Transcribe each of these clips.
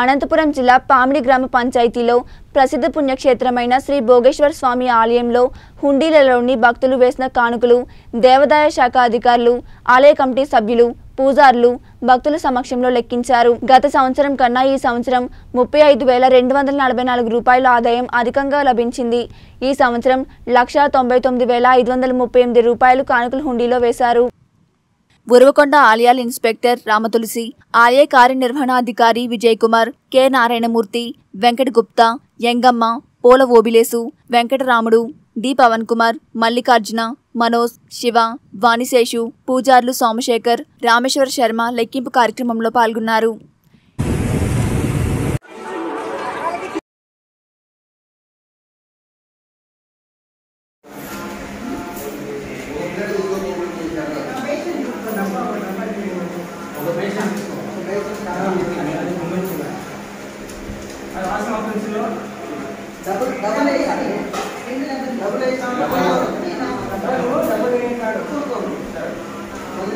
అనంతపురం జిల్లా పామిడి గ్రామ పంచాయతీలో ప్రసిద్ధ పుణ్యక్షేత్రమైన శ్రీ భోగేశ్వర స్వామి ఆలయంలో హుండీలలోని భక్తులు వేసిన కానుకలు దేవాదాయ శాఖ అధికారులు ఆలయ కమిటీ సభ్యులు పూజారులు భక్తుల సమక్షంలో లెక్కించారు. గత సంవత్సరం కన్నా ఈ సంవత్సరం ముప్పై ఐదు వేల రెండు వందల నలభై నాలుగు రూపాయల ఆదాయం అధికంగా లభించింది. ఈ సంవత్సరం లక్షా తొంభై తొమ్మిది వేల ఐదు వందల ముప్పై ఎనిమిది రూపాయలు కానుకలు హుండీలో వేశారు. ఉరవకొండ ఆలయాల ఇన్స్పెక్టర్ రామతులసి ఆలయ కార్యనిర్వహణాధికారి విజయ్ కుమార్ కె. నారాయణమూర్తి వెంకట గుప్తా యంగమ్మ పోల ఓబిలేసు వెంకటరాముడు డి. పవన్ కుమార్ మల్లికార్జున మనోజ్ శివ వాణిశేషు పూజార్లు సోమశేఖర్ రామేశ్వర శర్మ లెక్కింపు కార్యక్రమంలో పాల్గొన్నారు.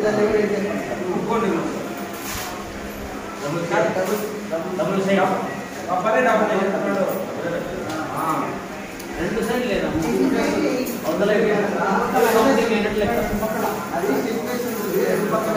దాన్ని కూడా వేసేస్తాం. డబుల్ అది సిచ్యువేషన్. రెండు పక్కల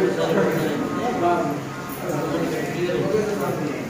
Thank you.